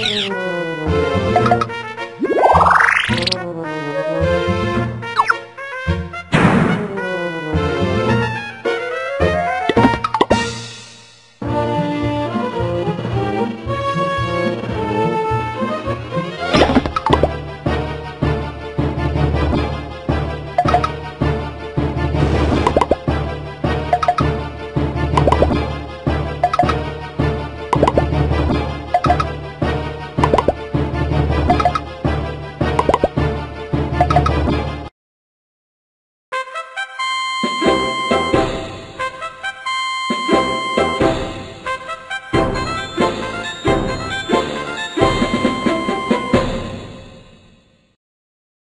Música